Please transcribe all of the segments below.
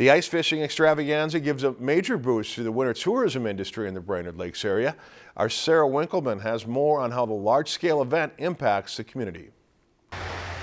The ice fishing extravaganza gives a major boost to the winter tourism industry in the Brainerd Lakes area. Our Sarah Winkleman has more on how the large-scale event impacts the community.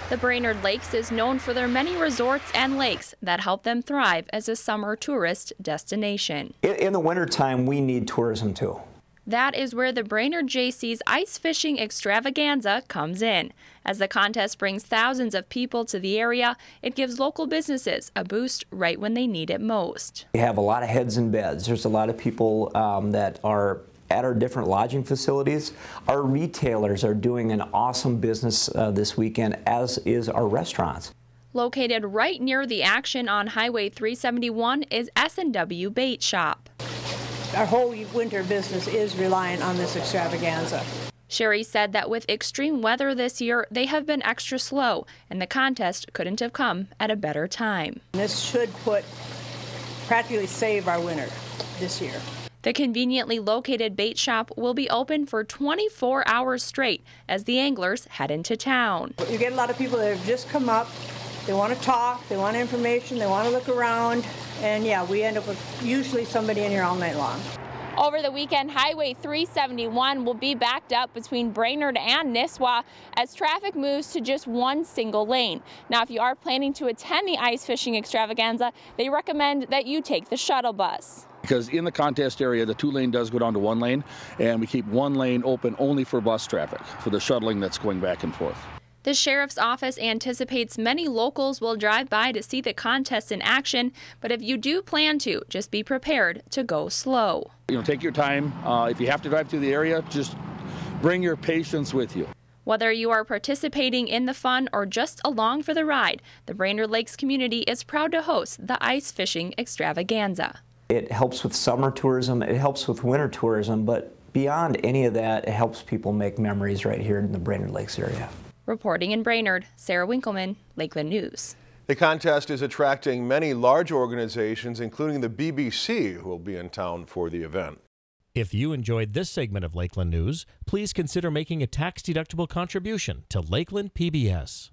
The Brainerd Lakes is known for their many resorts and lakes that help them thrive as a summer tourist destination. In the wintertime, we need tourism too. That is where the Brainerd Jaycees Ice Fishing Extravaganza comes in. As the contest brings thousands of people to the area, it gives local businesses a boost right when they need it most. We have a lot of heads in beds. There's a lot of people um, that are at our different lodging facilities. Our retailers are doing an awesome business uh, this weekend, as is our restaurants. Located right near the action on Highway 371 is S&W Bait Shop our whole winter business is reliant on this extravaganza. Sherry said that with extreme weather this year, they have been extra slow, and the contest couldn't have come at a better time. This should put practically save our winter this year. The conveniently located bait shop will be open for 24 hours straight as the anglers head into town. You get a lot of people that have just come up, they want to talk, they want information, they want to look around, and yeah, we end up with usually somebody in here all night long. Over the weekend, Highway 371 will be backed up between Brainerd and Nisswa as traffic moves to just one single lane. Now, if you are planning to attend the ice fishing extravaganza, they recommend that you take the shuttle bus because in the contest area the two lane does go down to one lane and we keep one lane open only for bus traffic for the shuttling that's going back and forth. The sheriff's office anticipates many locals will drive by to see the contest in action, but if you do plan to, just be prepared to go slow. You know, take your time. Uh, if you have to drive through the area, just bring your patience with you. Whether you are participating in the fun or just along for the ride, the Brainerd Lakes community is proud to host the ice fishing extravaganza. It helps with summer tourism, it helps with winter tourism, but beyond any of that, it helps people make memories right here in the Brainerd Lakes area. Reporting in Brainerd, Sarah Winkleman, Lakeland News. The contest is attracting many large organizations, including the BBC, who will be in town for the event. If you enjoyed this segment of Lakeland News, please consider making a tax-deductible contribution to Lakeland PBS.